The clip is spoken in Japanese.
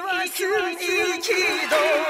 忘れにーきど。